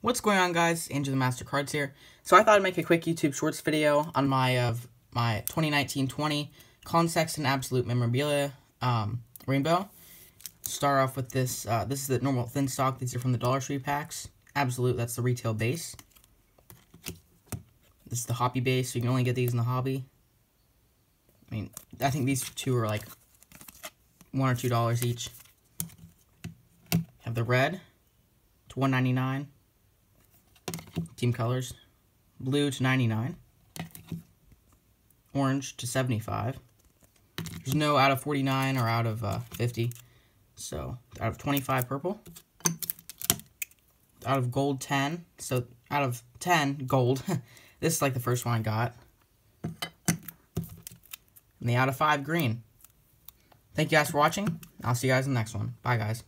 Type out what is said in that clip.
What's going on guys, Andrew the Master Cards here. So I thought I'd make a quick YouTube Shorts video on my uh, my 2019-20 Collin Sexton Absolute Memorabilia um, Rainbow. Start off with this, uh, this is the normal thin stock, these are from the Dollar Tree packs. Absolute, that's the retail base. This is the hobby base, so you can only get these in the hobby. I mean, I think these two are like one or two dollars each. Have the red to 199 Team colors. Blue to 99. Orange to 75. There's no out of 49 or out of uh, 50. So, out of 25 purple. Out of gold 10. So, out of 10 gold. this is like the first one I got. And the out of 5 green. Thank you guys for watching. I'll see you guys in the next one. Bye, guys.